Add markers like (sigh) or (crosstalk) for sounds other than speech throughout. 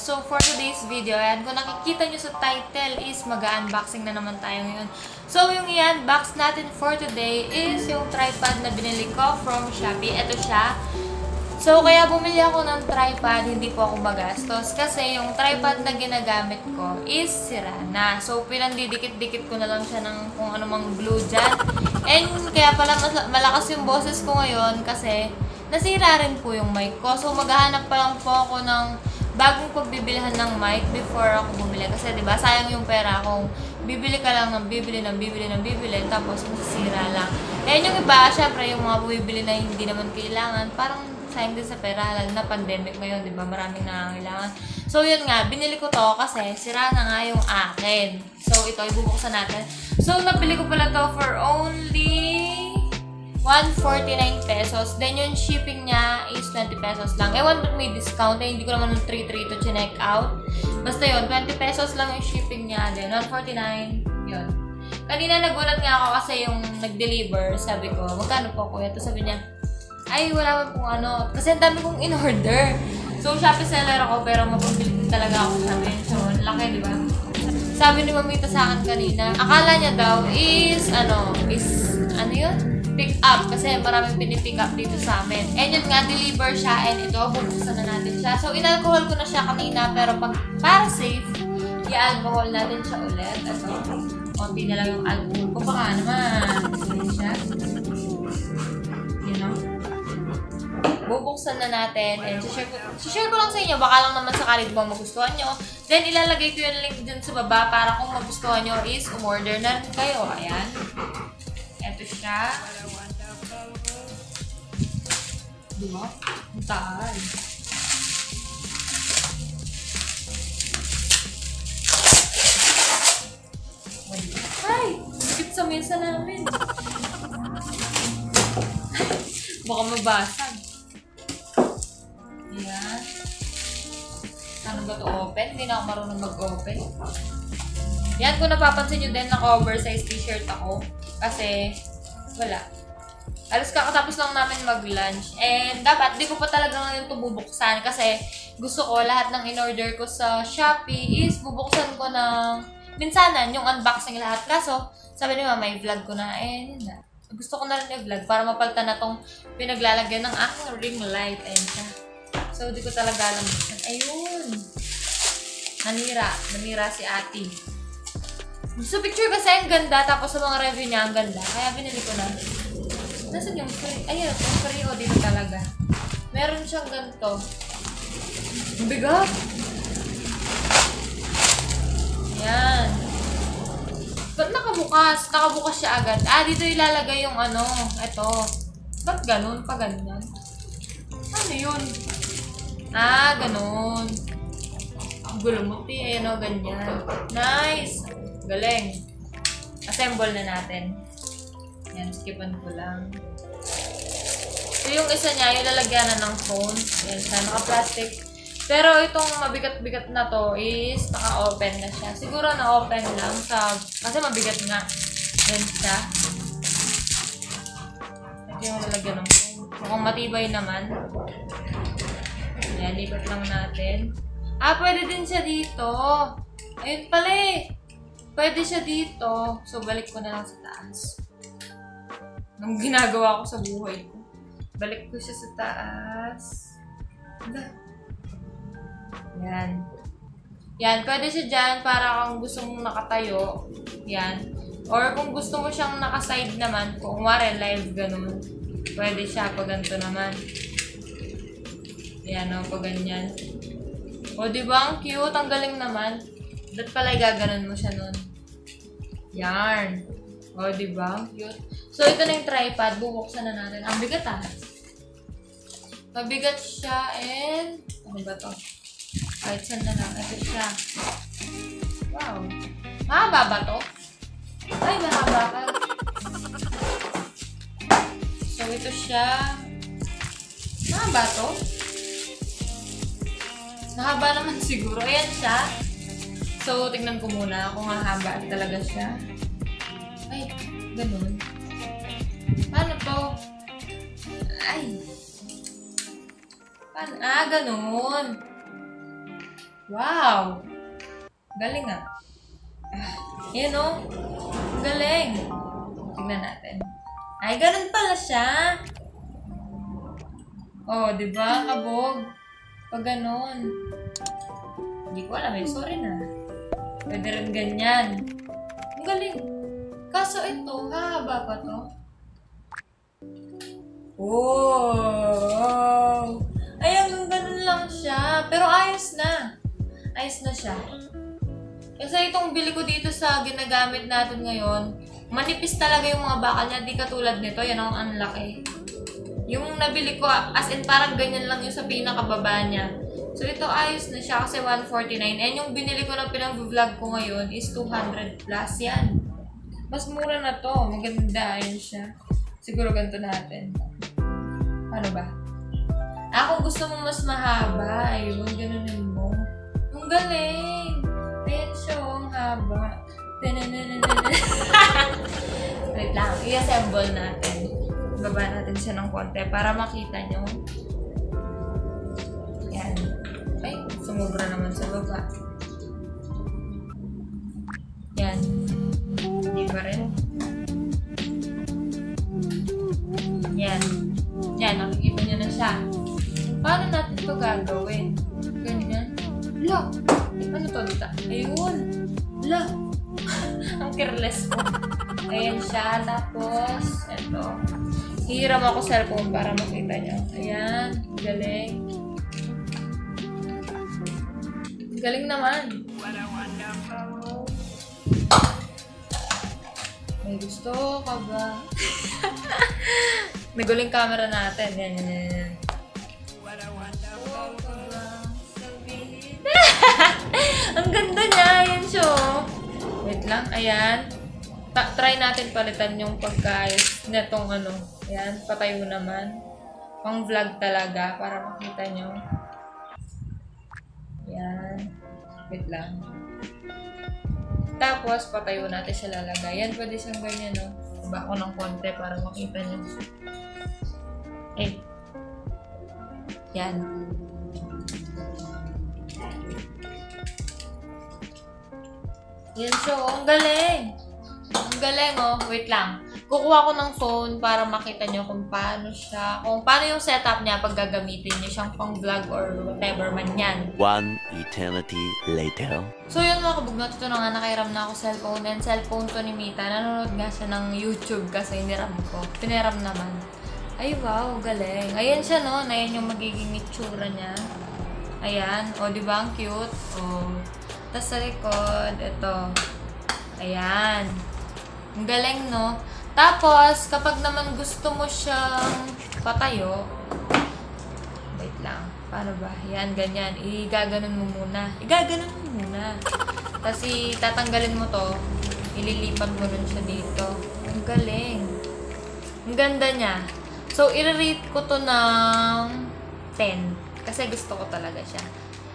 So, for today's video, ayan, kung nakikita nyo sa title is mag-unboxing na naman tayo ngayon. So, yung i-unbox natin for today is yung tripod na binili ko from Shopee. Ito siya. So, kaya bumili ako ng tripod, hindi po ako magastos. Kasi yung tripod na ginagamit ko is sira na. So, pinandidikit-dikit ko na lang siya ng kung anumang glue dyan. And kaya pala malakas yung boses ko ngayon kasi nasira rin po yung mic ko. So, maghahanap pa lang po ako ng bagong pagbibilihan ng mic before ako bumili. Kasi, di ba, sayang yung pera kung bibili ka lang ng bibili ng bibili ng bibili, tapos masisira lang. Eh, yung iba, syempre, yung mga bibili na hindi naman kailangan, parang sayang din sa pera, lalo na pandemic ngayon, di ba, maraming nangangailangan. So, yun nga, binili ko to kasi sira na nga yung akin. So, ito, ibubuksan natin. So, nabili ko pala to for only 149 pesos. Then, yung shipping niya is 20 pesos lang. Ewan ba't may discount. Eh, hindi ko naman ng 3-3 to check out. Basta yun, 20 pesos lang yung shipping niya. Then, 149. Yun. Kanina nagulat nga ako kasi yung nag-deliver. Sabi ko, magkano po kuya? Tapos sabi niya, ay, wala man pong ano. Kasi ang dami kong in-order. So, Shopee seller ako, pero mapabili din talaga ako sa. So, laki, di ba? Sabi ni Mamita sa akin kanina, akala niya daw is, ano, is, ano yun? Pick up. Kasi maraming pinipick up dito sa amin. And yun nga, deliver siya. And ito, bubuksan na natin siya. So, in-alcohol ko na siya kanina. Pero pag, para safe, i-alcohol natin siya ulit. Ito, konti na lang yung alcohol ko. Baka naman, ganyan siya. You know? bubuksan na natin and share ko, share ko lang sa inyo, baka lang naman sakali ba magustuhan nyo. Then, ilalagay ko yung link dyan sa baba para kung magustuhan nyo is umorder na rin kayo. Ayan. Ito siya. Diba? Ang taal. Ay! Sikit sa mesa namin. Baka mabasag. Ayan. Ano ba to open? Hindi na ako marunong mag-open. Yan, kung napapansin nyo din, naka-oversize t-shirt ako. Kasi, wala. Alas kakatapos lang namin mag-lunch. And dapat, di ko pa talaga ngayon ito bubuksan. Kasi, gusto ko lahat ng in-order ko sa Shopee is bubuksan ko ng minsanan yung unboxing lahat. Kaso, sabi ni Mama, may vlog ko na. Eh, yun na. Gusto ko na rin i-vlog para mapalitan na tong pinaglalagyan ng aking ring light. Ayun siya. So, di ko talaga alam. Ayun. Nanira. Nanira si ate. Sa picture kasi ang ganda, tapos sa mga review niya ang ganda. Kaya binili ko na. Nasaan yung free? Ayun, yung free o dito talaga. Meron siyang ganito. Bigat. Yan. Ba't nakabukas? Nakabukas siya agad. Ah, dito ilalagay yung ano. Ito. Ba't ganun? Pa ganyan? Ano yun? Ah, ganun. Gulumuti. Ayan o, ganyan. Nice! Galing. Assemble na natin. Yan, skipan ko lang. So, yung isa niya, yung lalagyanan ng phone. Yan siya, naka-plastic. Pero itong mabigat-bigat na to is naka-open na siya. Siguro na-open lang sa... Kasi mabigat nga. Yan siya. Ito yung lalagyan ng phone. Mukhang matibay naman. Ayan, lipat lang natin. Ah, pwede din siya dito. Ayun pala eh. Pwede siya dito. So, balik ko na lang sa taas. Nung ginagawa ko sa buhay ko. Balik ko siya sa taas. Yan. Yan, pwede siya dyan para kung gusto mong nakatayo. Yan. Or kung gusto mo siyang nakaside naman, kung wari live ganun, pwede siya pag ganito naman. Yan o, pag ganyan. O, di ba? Ang cute. Ang galing naman. Ba't pala gaganon mo siya nun? Yarn. O, di ba? Cute. So, ito na yung tripod. Bubuksan na natin. Ang bigat ah. Mabigat siya and... Ano ba to? Kahit saan na lang. Ito siya. Wow. Mahaba ba to? Ay, mahaba ka. So, ito siya. Mahaba to? Mahaba naman (laughs) siguro. Ayan siya. So, tingnan ko muna kung mahaba talaga siya. Ay, ganun. Paano to? Ay. Paano? Ah, ganun. Wow! Galing ah. Ah, o. Galing. Tignan natin. Ay, ganun pala siya. Oh, di ba? Kabog. Pag ganun. Hindi ko alam eh. Sorry na. Pwede rin ganyan. Ang galing. Kaso ito, hahaba pa to. Oh! Ay, hanggang ganun lang siya. Pero ayos na. Ayos na siya. Kasi itong bili ko dito sa ginagamit natin ngayon, manipis talaga yung mga bakal niya. Di katulad nito. Yan ang ang laki. Yung nabili ko, as in parang ganyan lang yung sa pinakababa niya. So ito ayos na siya kasi 149. And yung binili ko na pinag-vlog ko ngayon is 200 plus yan. Mas mura na to. Maganda. Ayun siya. Siguro ganito natin. Ano ba? Ah, kung gusto mo mas mahaba, ayun, ganunin mo. Ang galing! Ayan siya, ang haba. (laughs) Wait lang, i-assemble natin. Baba natin siya ng konti para makita nyo. Yan. Ay, sumubra naman sa baba. Yan. Hindi pa rin. Yan, nakikita nyo na siya. Paano natin ito gagawin? Ganyan. La! Ano to dito? Ayun! La! (laughs) Ang careless ko. Ayan siya. Tapos, ito. Hiram ako cellphone para makita nyo. Ayan. Galing. Galing naman. May gusto ka ba? (laughs) Naguling camera natin. Yan, yan, yan. yan. (laughs) Ang ganda niya. Ayan siya. Wait lang. Ayan. Ta- try natin palitan yung pagkaayos netong ano. Ayan. Patayo naman. Pang vlog talaga para makita nyo. Ayan. Wait lang. Tapos, patayo natin siya lalagay. Yan, pwede siyang ganyan, no? Iba ko ng konti para makita nyo. Eh. Yan. Yan siya, oh. Ang galing. Ang galing, oh. Wait lang. Kukuha ko ng phone para makita nyo kung paano siya, kung paano yung setup niya pag gagamitin niyo siyang pang vlog or whatever man yan. One eternity later. So yun mga kabugnot, ito na nga nakairam na ako cellphone and cellphone to ni Mita. Nanonood nga siya ng YouTube kasi iniram ko. Piniram naman. Ay wow, galing. Ayan siya no, na yan yung magiging itsura niya. Ayan, o di ba ang cute? O. Tapos sa likod, ito. Ayan. Ang galing no. Tapos, kapag naman gusto mo siyang patayo, Wait lang. Paano ba? Yan, ganyan. Igaganon mo muna. Igaganon mo muna. Tapos tatanggalin mo to. Ililipat mo rin siya dito. Ang galing. Ang ganda niya. So, i-rate ko to ng 10. Kasi gusto ko talaga siya.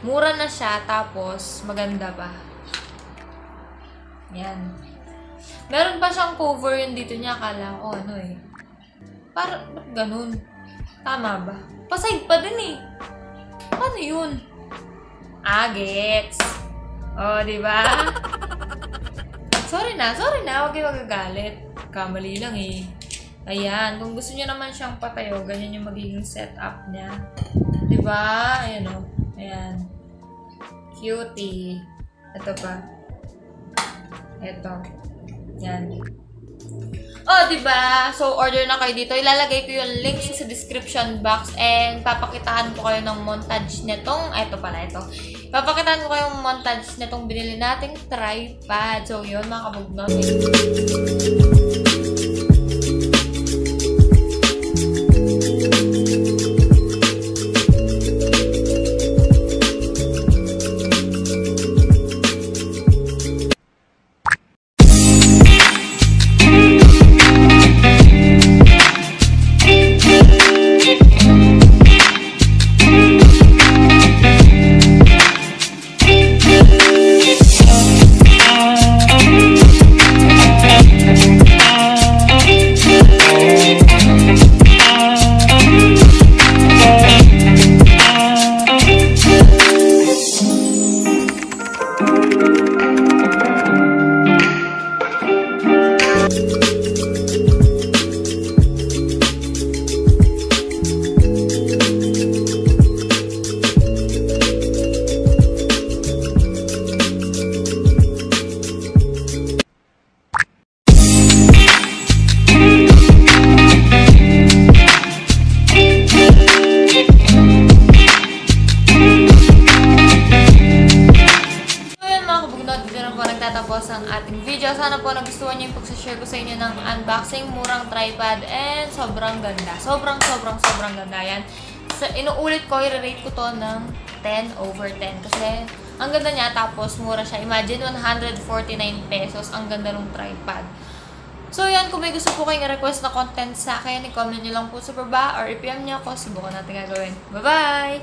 Mura na siya, tapos maganda pa. Yan. Meron pa siyang cover yun dito niya. Akala ko ano eh. Para, ba't ganun? Tama ba? Pasahig pa din eh. Paano yun? Ah, gets. Oh, di ba? (laughs) sorry na, sorry na. Huwag kayo magagalit. Kamali lang eh. Ayan, kung gusto niyo naman siyang patayo, ganyan yung magiging setup niya. Di ba? Ayan o. Ayan. Cutie. Ito pa. Ito. Yan. Oh, di ba? So, order na kayo dito. Ilalagay ko yung link sa description box and papakitaan ko kayo ng montage netong, eto pala, ito. Papakitaan ko kayo ng montage netong binili nating tripod. So, yun, mga kabugnos. unboxing, murang tripod, and sobrang ganda. Sobrang, sobrang, sobrang ganda yan. So, inuulit ko, i-rate ko to ng 10 over 10. Kasi, ang ganda niya, tapos mura siya. Imagine, 149 pesos. Ang ganda ng tripod. So, yan. Kung may gusto po kayong request na content sa akin, i-comment nyo lang po sa baba or i-PM nyo ako. Subukan natin gagawin. Bye-bye!